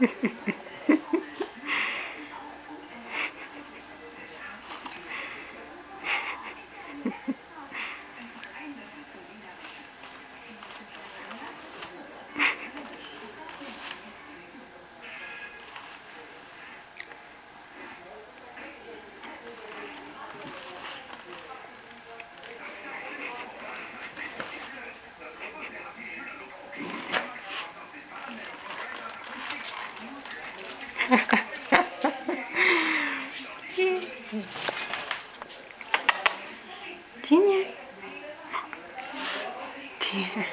Ha, ha, ha. Tinha. Tinha.